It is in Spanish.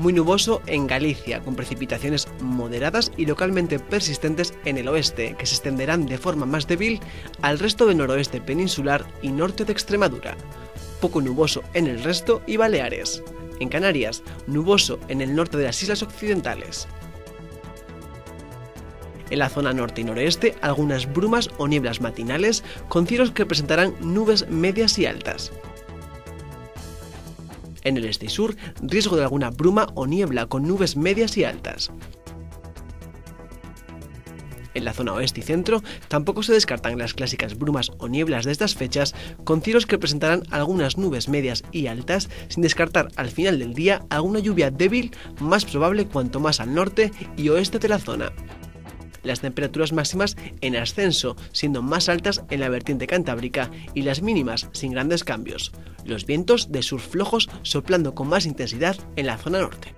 muy nuboso en Galicia, con precipitaciones moderadas y localmente persistentes en el oeste, que se extenderán de forma más débil al resto del noroeste peninsular y norte de Extremadura. Poco nuboso en el resto y Baleares. En Canarias, nuboso en el norte de las islas occidentales. En la zona norte y noreste, algunas brumas o nieblas matinales con cielos que presentarán nubes medias y altas. En el este y sur, riesgo de alguna bruma o niebla con nubes medias y altas. En la zona oeste y centro tampoco se descartan las clásicas brumas o nieblas de estas fechas, con cielos que presentarán algunas nubes medias y altas, sin descartar al final del día alguna lluvia débil, más probable cuanto más al norte y oeste de la zona las temperaturas máximas en ascenso, siendo más altas en la vertiente cantábrica y las mínimas sin grandes cambios. Los vientos de sur flojos soplando con más intensidad en la zona norte.